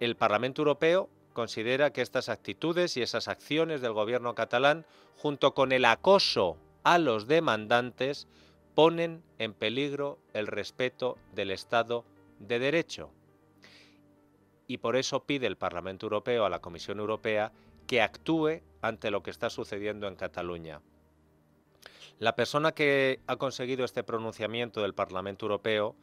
el Parlamento Europeo considera que estas actitudes y esas acciones del gobierno catalán, junto con el acoso a los demandantes, ponen en peligro el respeto del Estado de Derecho. Y por eso pide el Parlamento Europeo a la Comisión Europea que actúe ante lo que está sucediendo en Cataluña. La persona que ha conseguido este pronunciamiento del Parlamento Europeo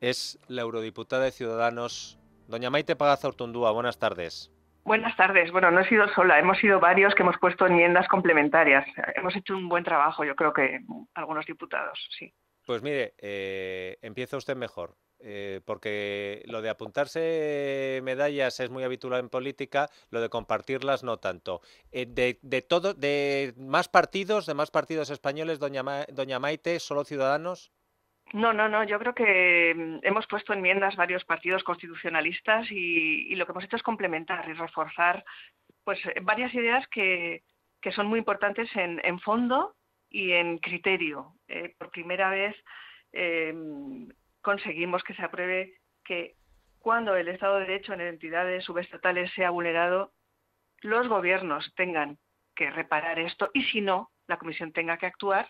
es la eurodiputada de Ciudadanos, doña Maite Pagaza Ortundúa. Buenas tardes. Buenas tardes. Bueno, no he sido sola, hemos sido varios que hemos puesto enmiendas complementarias. Hemos hecho un buen trabajo, yo creo que algunos diputados, sí. Pues mire, eh, empieza usted mejor. Eh, porque lo de apuntarse medallas es muy habitual en política, lo de compartirlas no tanto. Eh, de, de, todo, de más partidos, de más partidos españoles, doña, doña Maite, solo ciudadanos. No, no, no. Yo creo que mm, hemos puesto enmiendas varios partidos constitucionalistas y, lo que hemos hecho es complementar y reforzar pues varias ideas que, que son muy importantes en, en fondo y en criterio. Eh, por primera vez eh, conseguimos que se apruebe que cuando el Estado de Derecho en entidades subestatales sea vulnerado, los gobiernos tengan que reparar esto y si no, la Comisión tenga que actuar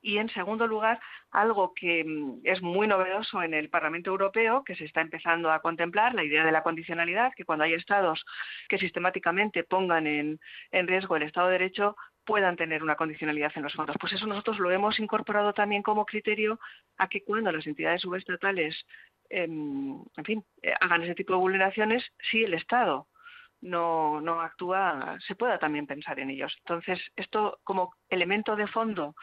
y, en segundo lugar, algo que mm, es muy novedoso en el Parlamento Europeo, que se está empezando a contemplar, la idea de la condicionalidad, que cuando hay estados que sistemáticamente pongan en, riesgo el Estado de Derecho, puedan tener una condicionalidad en los fondos. Pues eso nosotros lo hemos incorporado también como criterio a que cuando las entidades subestatales, em, en fin, eh, hagan ese tipo de vulneraciones, si el Estado no, no actúa, se pueda también pensar en ellos. Entonces, esto como elemento de fondo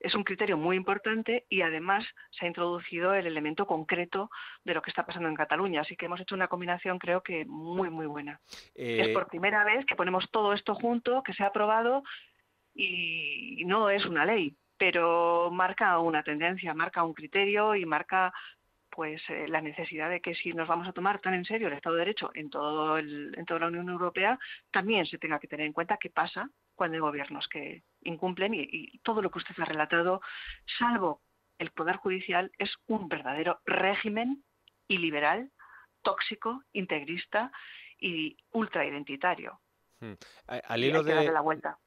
es un criterio muy importante y además se ha introducido el elemento concreto de lo que está pasando en Cataluña. Así que hemos hecho una combinación creo que muy, muy buena. Es eh, por primera vez que ponemos todo esto junto, que se ha aprobado y no es una ley, pero marca una tendencia, marca un criterio y marca pues eh, la necesidad de que si nos vamos a tomar tan en serio el Estado de Derecho en todo en toda la Unión Europea, también se tenga que tener en cuenta qué pasa cuando hay gobiernos que incumplen y, todo lo que usted ha relatado, salvo el Poder Judicial, es un verdadero régimen iliberal, tóxico, integrista y ultraidentitario. Hmm. Al hilo de,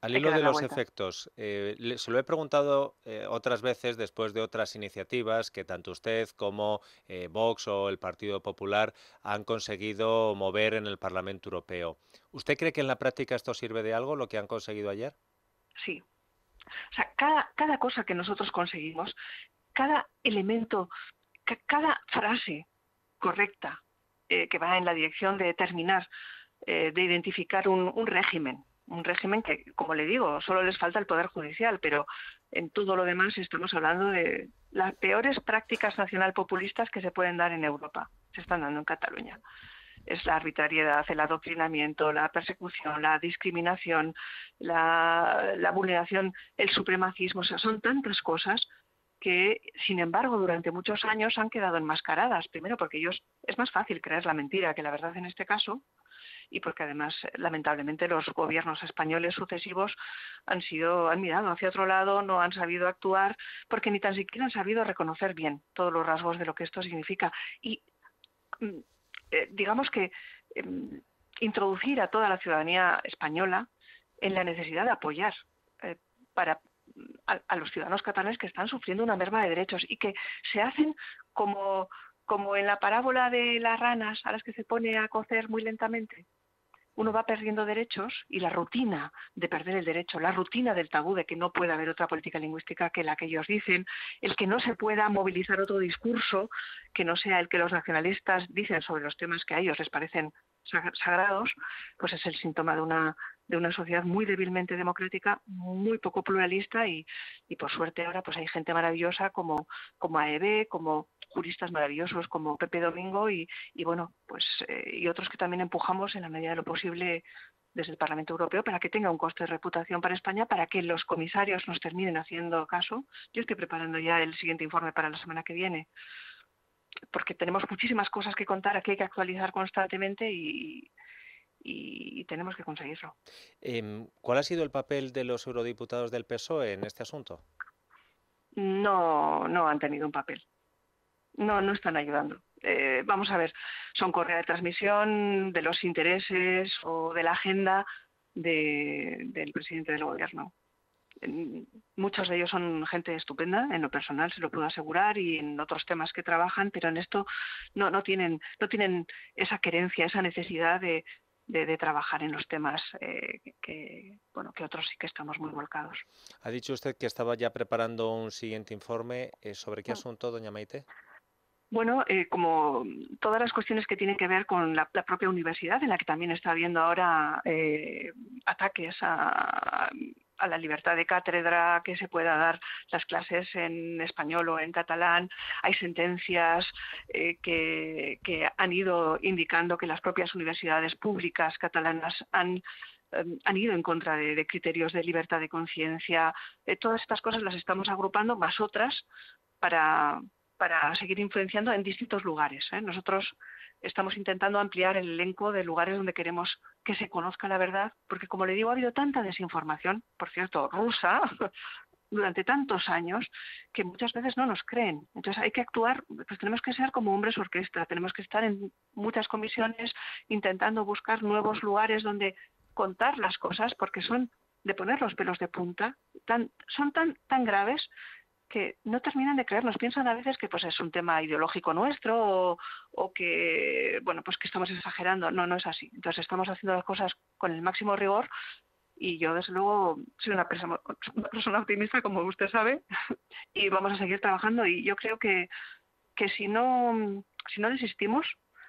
al hilo de los efectos, eh, se lo he preguntado eh, otras veces después de otras iniciativas que tanto usted como eh, Vox o el Partido Popular han conseguido mover en el Parlamento Europeo. ¿Usted cree que en la práctica esto sirve de algo, lo que han conseguido ayer? Sí. O sea, cada, cada cosa que nosotros conseguimos, cada elemento, cada frase correcta que va en la dirección de determinar eh, de identificar un, régimen, un régimen que, como le digo, solo les falta el Poder Judicial, pero en todo lo demás estamos hablando de las peores prácticas nacional populistas que se pueden dar en Europa, se están dando en Cataluña. Es la arbitrariedad, el adoctrinamiento, la persecución, la discriminación, la, la vulneración, el supremacismo, o sea, son tantas cosas que, sin embargo, durante muchos años han quedado enmascaradas. Primero, porque ellos es más fácil creer la mentira que la verdad en este caso, y porque además lamentablemente los gobiernos españoles sucesivos han sido han mirado hacia otro lado, no han sabido actuar porque ni tan siquiera han sabido reconocer bien todos los rasgos de lo que esto significa. Y mm, eh, digamos que em, introducir a toda la ciudadanía española en la necesidad de apoyar eh, para a, los ciudadanos catalanes que están sufriendo una merma de derechos y que se hacen como como en la parábola de las ranas a las que se pone a cocer muy lentamente uno va perdiendo derechos y la rutina de perder el derecho, la rutina del tabú de que no puede haber otra política lingüística que la que ellos dicen, el que no se pueda movilizar otro discurso que no sea el que los nacionalistas dicen sobre los temas que a ellos les parecen sagrados, pues es el síntoma de una de una sociedad muy débilmente democrática, muy poco pluralista y, y por suerte ahora pues hay gente maravillosa como, como AEB, como juristas maravillosos como Pepe Domingo y, y bueno, pues eh, y otros que también empujamos en la medida de lo posible desde el Parlamento Europeo para que tenga un coste de reputación para España, para que los comisarios nos terminen haciendo caso. Yo estoy preparando ya el siguiente informe para la semana que viene, porque tenemos muchísimas cosas que contar, aquí hay que actualizar constantemente y, y tenemos que conseguirlo. Em, ¿Cuál ha sido el papel de los eurodiputados del PSOE en este asunto? No, no han tenido un papel. No, no están ayudando. eh, vamos a ver, son correa de transmisión de los intereses o de la agenda del presidente del gobierno. Muchos de ellos son gente estupenda, en lo personal se lo puedo asegurar, y en otros temas que trabajan, pero en esto no, no, tienen, no tienen esa querencia, esa necesidad de, de, trabajar en los temas eh, que, bueno, que otros sí que estamos muy volcados. Ha dicho usted que estaba ya preparando un siguiente informe. Eh, ¿Sobre qué asunto, doña Maite? Bueno, eh, como todas las cuestiones que tienen que ver con la, propia universidad, en la que también está habiendo ahora eh, ataques a, la libertad de cátedra, que se pueda dar las clases en español o en catalán. Hay sentencias eh, que, han ido indicando que las propias universidades públicas catalanas han han ido en contra de, criterios de libertad de conciencia. todas estas cosas las estamos agrupando, más otras, para, para seguir influenciando en distintos lugares. ¿eh? Nosotros estamos intentando ampliar el elenco de lugares donde queremos que se conozca la verdad, porque como le digo, ha habido tanta desinformación, por cierto, rusa, durante tantos años, que muchas veces no nos creen. Entonces hay que actuar, pues tenemos que ser como hombres orquesta, tenemos que estar en muchas comisiones intentando buscar nuevos lugares donde contar las cosas, porque son de poner los pelos de punta, tan, son tan, tan graves que no terminan de creernos, piensan a veces que pues es un tema ideológico nuestro o, que bueno pues que estamos exagerando, no, no es así. Entonces estamos haciendo las cosas con el máximo rigor y yo desde luego soy una persona, una persona optimista como usted sabe y vamos a seguir trabajando y yo creo que, que si no si no desistimos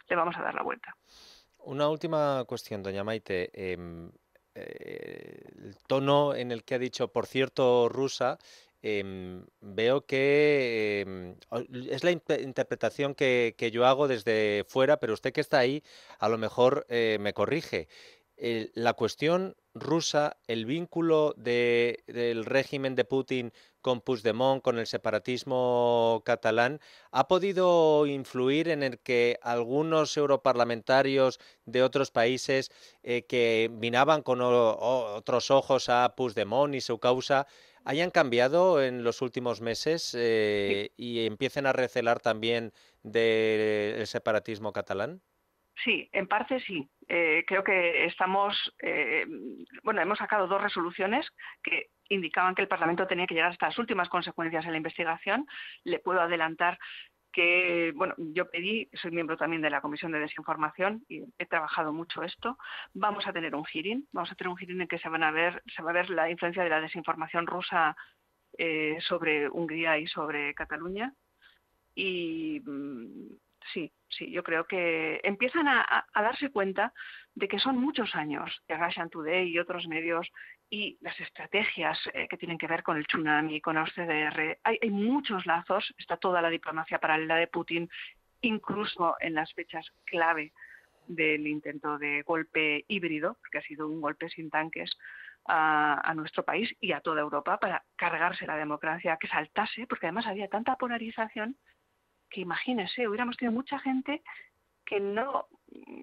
le vamos a dar la vuelta. Una última cuestión, doña Maite. Em, eh, el tono en el que ha dicho, por cierto, rusa, Em, veo que em, es la interpretación que, yo hago desde fuera, pero usted que está ahí a lo mejor eh, me corrige. la cuestión rusa, el vínculo del régimen de Putin con Puigdemont, con el separatismo catalán, ¿ha podido influir en el que algunos europarlamentarios de otros países eh, que miraban con otros ojos a Puigdemont y su causa hayan cambiado en los últimos meses eh, y empiecen a recelar también del separatismo catalán? Sí, en parte sí. Eh, creo que estamos, eh, bueno, hemos sacado dos resoluciones que indicaban que el Parlamento tenía que llegar hasta las últimas consecuencias en la investigación. Le puedo adelantar que, bueno, yo pedí, soy miembro también de la Comisión de Desinformación y he trabajado mucho esto. Vamos a tener un hearing, vamos a tener un hearing en que se van a ver, se va a ver la influencia de la desinformación rusa eh, sobre Hungría y sobre Cataluña. Y mm, sí, sí, yo creo que empiezan a, darse cuenta de que son muchos años de Russian Today y otros medios y las estrategias eh, que tienen que ver con el tsunami, con el CDR. Hay, muchos lazos, está toda la diplomacia paralela de Putin, incluso en las fechas clave del intento de golpe híbrido, que ha sido un golpe sin tanques a, nuestro país y a toda Europa para cargarse la democracia, que saltase, porque además había tanta polarización que imagínese, hubiéramos tenido mucha gente que no,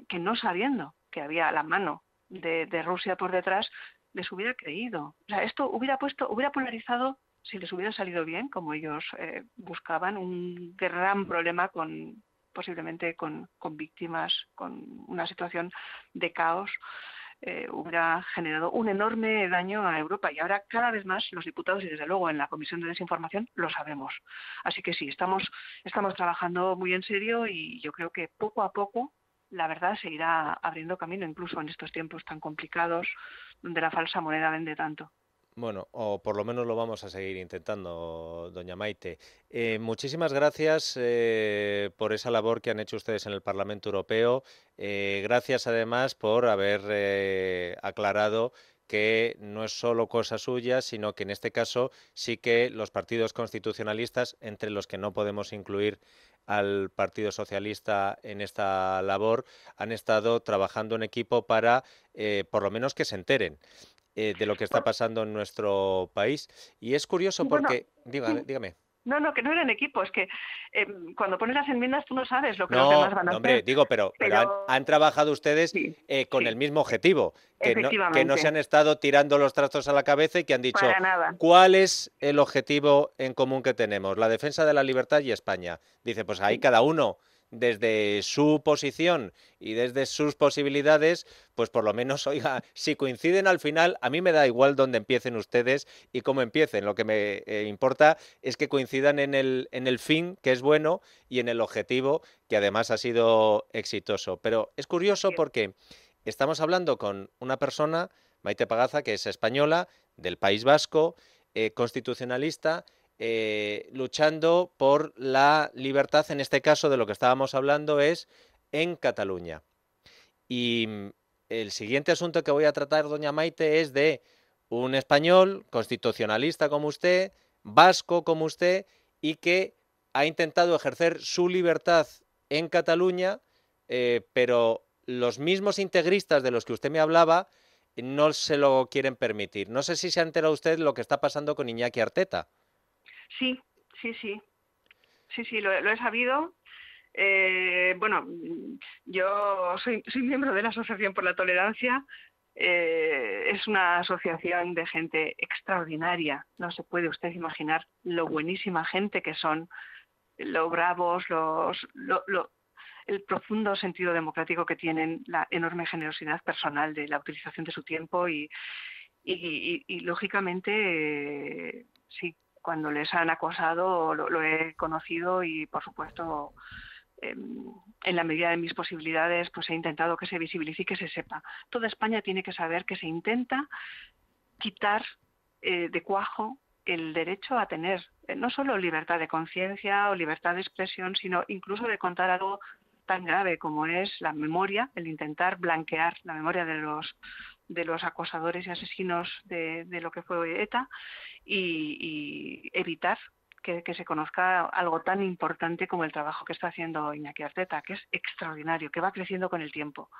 que no sabiendo que había la mano de Rusia por detrás, les hubiera creído. O sea, esto hubiera puesto, hubiera polarizado, si les hubiera salido bien, como ellos eh, buscaban, un gran problema con posiblemente con, víctimas, con una situación de caos. Eh, hubiera generado un enorme daño a Europa y ahora cada vez más los diputados y desde luego en la Comisión de Desinformación lo sabemos. Así que sí, estamos, estamos trabajando muy en serio y yo creo que poco a poco la verdad seguirá abriendo camino incluso en estos tiempos tan complicados donde la falsa moneda vende tanto. Bueno, o por lo menos lo vamos a seguir intentando, doña Maite. Eh, muchísimas gracias eh, por esa labor que han hecho ustedes en el Parlamento Europeo. Eh, gracias además por haber aclarado que no es solo cosa suya, sino que en este caso sí que los partidos constitucionalistas, entre los que no podemos incluir al Partido Socialista en esta labor, han estado trabajando en equipo para, eh, por lo menos, que se enteren eh, de lo que está pasando en nuestro país. Y es curioso porque, dígame. No, no, que no eran equipo, es que em, cuando pones las enmiendas tú no sabes lo que los demás van a no, hombre, digo, pero, pero, han, trabajado ustedes eh, con el mismo objetivo, que no, que no se han estado tirando los trastos a la cabeza y que han dicho cuál es el objetivo en común que tenemos, la defensa de la libertad y España. Dice, pues ahí cada uno desde su posición y desde sus posibilidades, pues por lo menos, oiga, si coinciden al final, a mí me da igual dónde empiecen ustedes y cómo empiecen. Lo que me eh, importa es que coincidan en el, en el fin, que es bueno, y en el objetivo, que además ha sido exitoso. Pero es curioso porque estamos hablando con una persona, Maite Pagaza, que es española, del País Vasco, eh, constitucionalista, eh, luchando por la libertad, en este caso de lo que estábamos hablando es en Cataluña. Y mm, el siguiente asunto que voy a tratar, doña Maite, es de un español constitucionalista como usted, vasco como usted, y que ha intentado ejercer su libertad en Cataluña, eh, pero los mismos integristas de los que usted me hablaba no se lo quieren permitir. No sé si se ha enterado usted lo que está pasando con Iñaki Arteta. Sí, sí, sí. Sí, sí, lo, he sabido. Eh, bueno, yo soy, soy miembro de la Asociación por la Tolerancia. Eh, es una asociación de gente extraordinaria. No se puede usted imaginar lo buenísima gente que son, lo bravos, los, lo, el profundo sentido democrático que tienen, la enorme generosidad personal de la utilización de su tiempo y, y, lógicamente, sí, cuando les han acosado lo, he conocido y por supuesto em, en la medida de mis posibilidades pues he intentado que se visibilice y que se sepa. Toda España tiene que saber que se intenta quitar eh, de cuajo el derecho a tener eh, no solo libertad de conciencia o libertad de expresión, sino incluso de contar algo tan grave como es la memoria, el intentar blanquear la memoria de los de los acosadores y asesinos de, lo que fue ETA y, evitar que, se conozca algo tan importante como el trabajo que está haciendo Iñaki Arteta, que es extraordinario, que va creciendo con el tiempo.